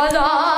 Allah.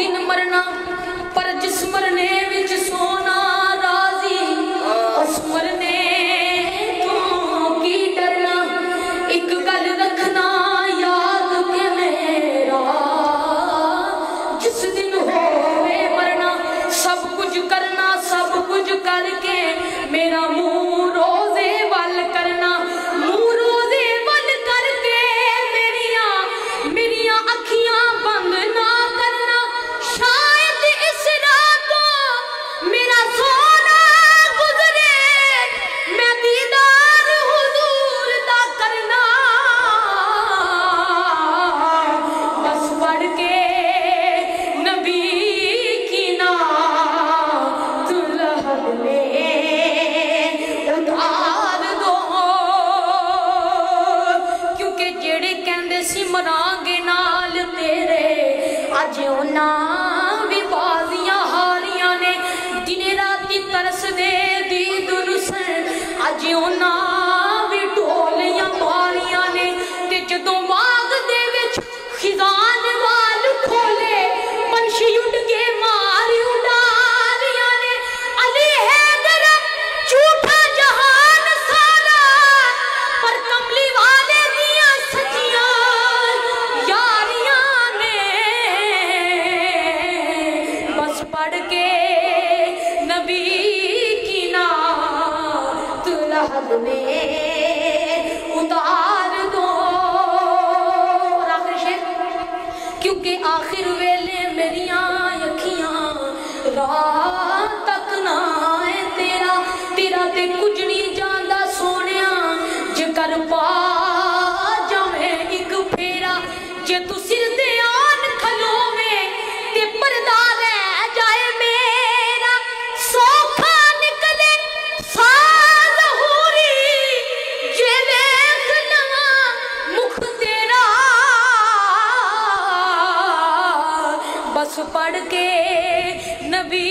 ਦਿਨ ਮਰਨਾ, ਪਰ ਜਿਸ ਮਰਨੇ ਵਿੱਚ ਸੋਨਾ ਰਾਜ਼ੀ, ਉਸ ਮਰਨੇ ਤੋਂ ਕੀ ਡਰਨਾ? ਇੱਕ ਗੱਲ ਰੱਖਣਾ ਯਾਦ ਕਿ ਮੇਰਾ, ਜਿਸ ਦਿਨ ਹੋਵੇ ਮਰਨਾ, ਸਭ ਕੁਝ ਕਰਨਾ, ਸਭ ਕੁਝ ਕਰਕੇ ਮੇਰਾ ਮੂੰਹ ਸਿਮਰਾਂਗੇ ਨਾਲ ਤੇਰੇ ਅੱਜ ਉਹਨਾਂ ਵੀ ਬਾਜ਼ੀਆਂ ਹਾਰੀਆਂ ਨੇ ਦਿਨੇ ਰਾਤੀ ਤਰਸਦੇ ਦੀਦ ਨੂੰ ਸਰ ਅੱਜ ਉਹਨਾਂ पढ़ के नबी की ना तुलहद में उतार दो। आखिर शेर क्योंकि आखिर वेले बस पढ़ के नबी